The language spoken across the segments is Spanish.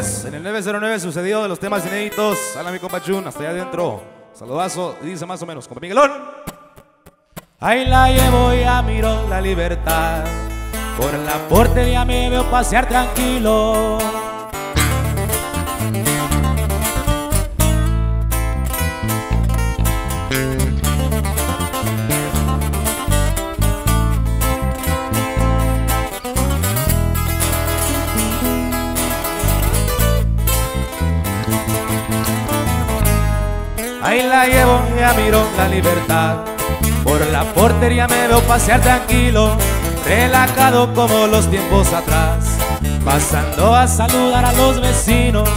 909 sucedió de los temas inéditos. Sala mi compa Chun, hasta allá adentro. Saludazo, dice más o menos, compa Miguelón. Ahí la llevo y a miro la libertad. Por la portería me veo pasear tranquilo. Ahí la llevo y a miro la libertad. Por la portería me veo pasear tranquilo, relajado como los tiempos atrás. Pasando a saludar a los vecinos,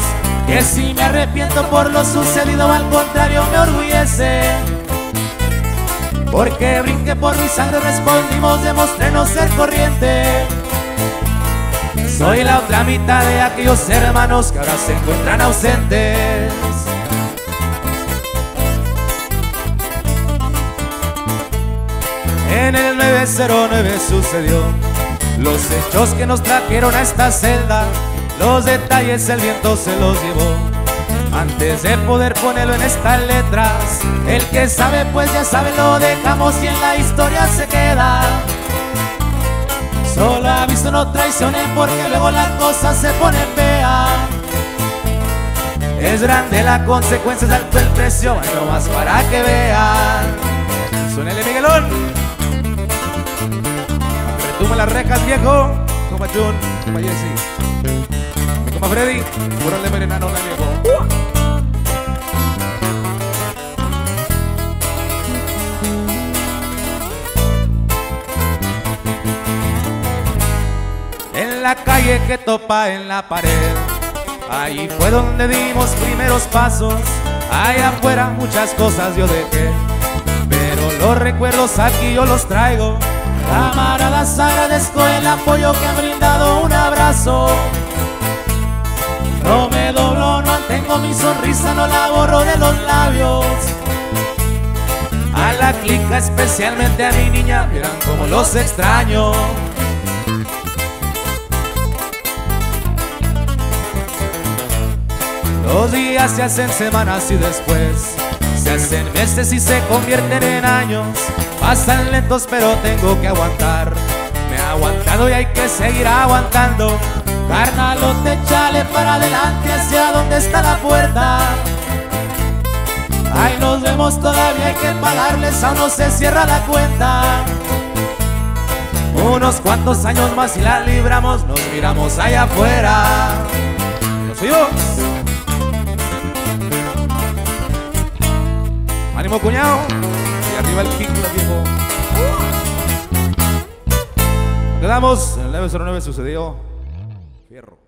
que si me arrepiento por lo sucedido, al contrario me orgullece. Porque brinqué por mi sangre, respondimos, demostré no ser corriente. Soy la otra mitad de aquellos hermanos que ahora se encuentran ausentes. En el 909 sucedió los hechos que nos trajeron a esta celda. Los detalles el viento se los llevó. Antes de poder ponerlo en estas letras, el que sabe pues ya sabe, lo dejamos y en la historia se queda. Solo aviso no traicionen porque luego las cosas se ponen feas. Es grande la consecuencia, es alto el precio, no más para que vean. Suénele Miguelón. Retuma las rejas, viejo. Compa Chun, compa Jesse. Mi compa Freddy, puro de venenano la viejo. En la calle que topa en la pared, ahí fue donde dimos primeros pasos. Allá afuera muchas cosas yo dejé, pero los recuerdos aquí yo los traigo. Camaradas, agradezco el apoyo que han brindado, un abrazo. No me doblo, no tengo mi sonrisa, no la borro de los labios. A la clica, especialmente a mi niña, miran como los extraño. Los días se hacen semanas y después se hacen meses y se convierten en años. Pasan lentos pero tengo que aguantar. Me he aguantado y hay que seguir aguantando. Carnalote, chale para adelante hacia donde está la puerta. Ahí nos vemos todavía, hay que pagarles, aún no se cierra la cuenta. Unos cuantos años más y la libramos, nos miramos allá afuera. Los fuimos. Ánimo, cuñado. Y arriba el kick, la viejo. Quedamos en el 909 sucedió. Fierro.